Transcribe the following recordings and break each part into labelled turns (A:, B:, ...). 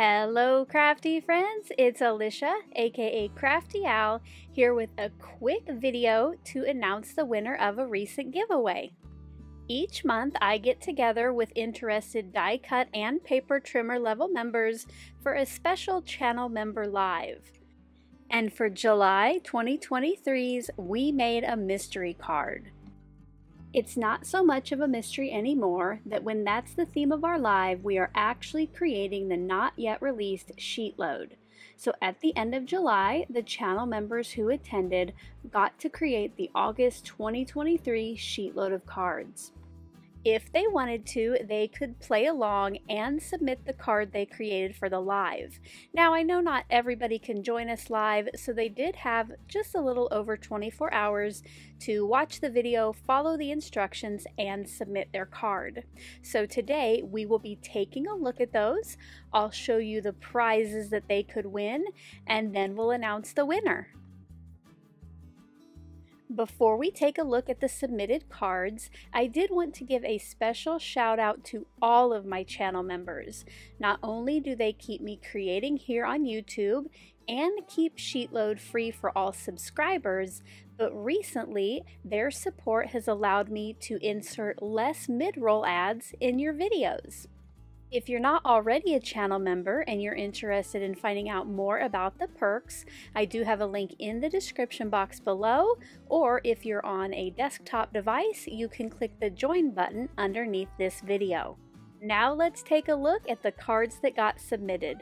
A: Hello crafty friends, it's Alicia aka Crafty Al here with a quick video to announce the winner of a recent giveaway. Each month I get together with interested die cut and paper trimmer level members for a special channel member live. And for July 2023's we made a mystery card. It's not so much of a mystery anymore that when that's the theme of our live, we are actually creating the not yet released Sheetload. So at the end of July, the channel members who attended got to create the August 2023 Sheetload of cards. If they wanted to, they could play along and submit the card they created for the live. Now, I know not everybody can join us live, so they did have just a little over 24 hours to watch the video, follow the instructions, and submit their card. So today, we will be taking a look at those. I'll show you the prizes that they could win, and then we'll announce the winner. Before we take a look at the submitted cards, I did want to give a special shout out to all of my channel members. Not only do they keep me creating here on YouTube and keep Sheetload free for all subscribers, but recently their support has allowed me to insert less mid-roll ads in your videos. If you're not already a channel member and you're interested in finding out more about the perks, I do have a link in the description box below, or if you're on a desktop device, you can click the join button underneath this video. Now let's take a look at the cards that got submitted.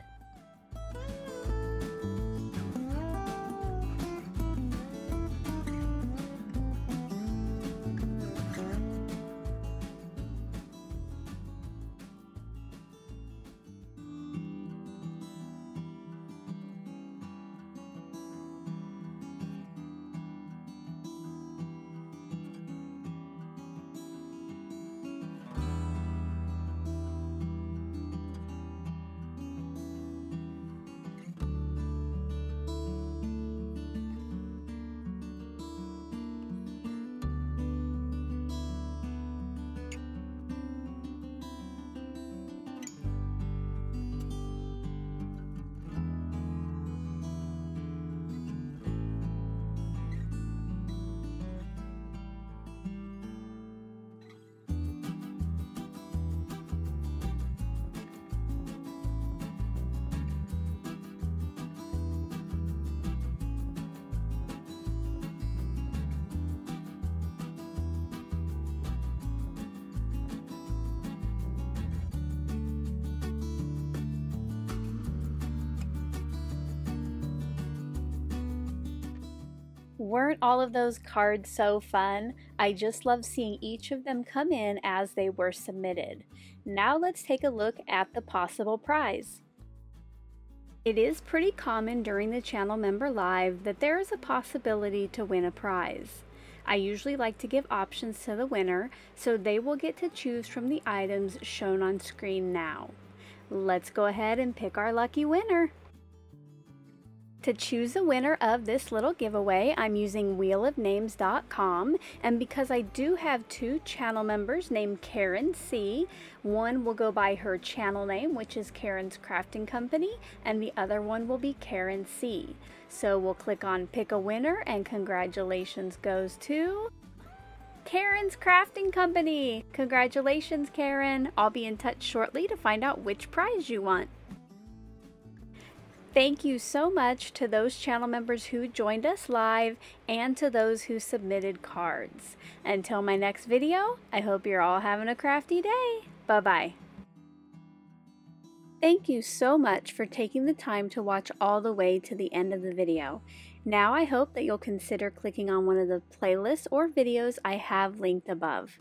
A: Weren't all of those cards so fun? I just love seeing each of them come in as they were submitted. Now let's take a look at the possible prize. It is pretty common during the channel member live that there is a possibility to win a prize. I usually like to give options to the winner so they will get to choose from the items shown on screen now. Let's go ahead and pick our lucky winner. To choose a winner of this little giveaway, I'm using wheelofnames.com and because I do have two channel members named Karen C, one will go by her channel name, which is Karen's Crafting Company, and the other one will be Karen C. So we'll click on pick a winner and congratulations goes to Karen's Crafting Company. Congratulations, Karen. I'll be in touch shortly to find out which prize you want. Thank you so much to those channel members who joined us live and to those who submitted cards. Until my next video, I hope you're all having a crafty day. Bye-bye. Thank you so much for taking the time to watch all the way to the end of the video. Now I hope that you'll consider clicking on one of the playlists or videos I have linked above.